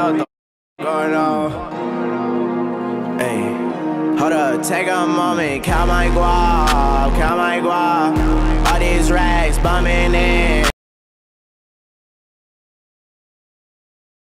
out the going on. Hey, hold up, take a moment, count my guap, count my guap. All these racks bumming in.